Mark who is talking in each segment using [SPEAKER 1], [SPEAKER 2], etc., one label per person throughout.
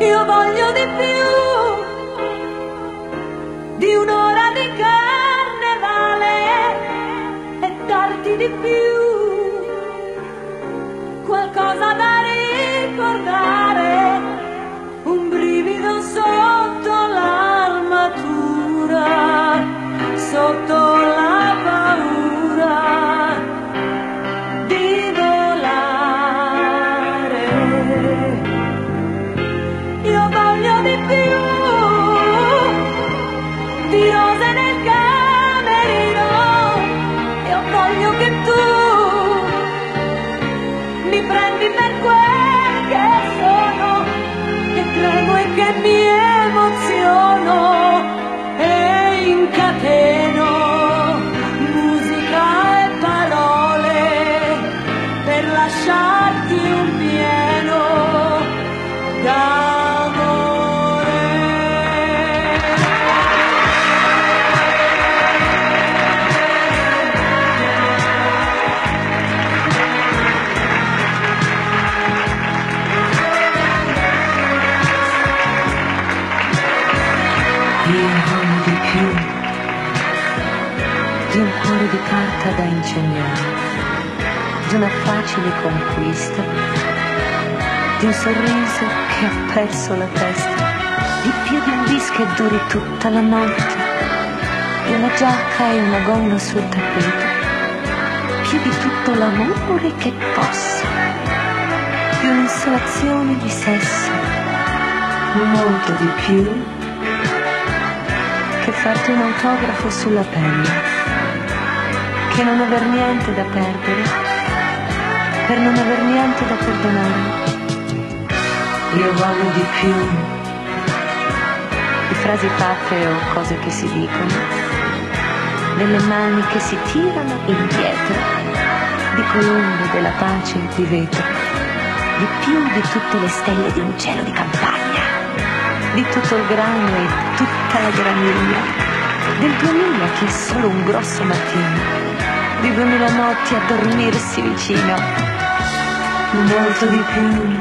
[SPEAKER 1] Io voglio di più di un'ora di carnevale e darti di più Voglio di più di un
[SPEAKER 2] cuore di carta da incegliare, di una facile conquista, di un sorriso che ha perso la testa, di più di un bis che duri tutta la notte, di una giacca e una gonna sul tappeto, più di tutto l'amore che possa, di un'insolazione di sesso, molto di più farti un autografo sulla pelle, che non aver niente da perdere, per non aver niente da perdonare. Io voglio di più di frasi fatte o cose che si dicono, delle mani che si tirano indietro, di colombe della pace e di vetro, di più di tutte le stelle di un cielo di campagna di tutto il grano e tutta la graniglia, del 2000 che è solo un grosso mattino, di 2000 notti a dormirsi vicino, molto di più,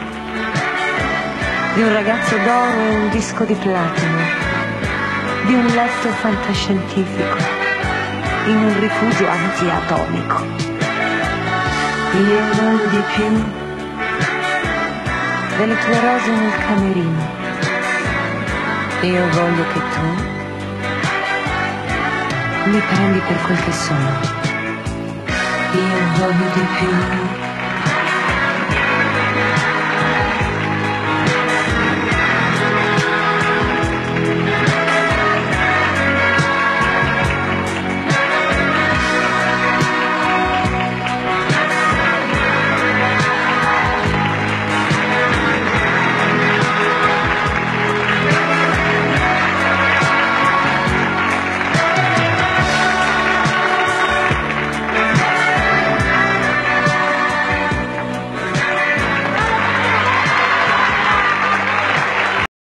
[SPEAKER 2] di un ragazzo d'oro e un disco di platino, di un letto fantascientifico, in un rifugio antiatomico. Io voglio di più. Delle tue rose nel camerino io voglio che tu mi prendi per quel che sono. Io voglio di più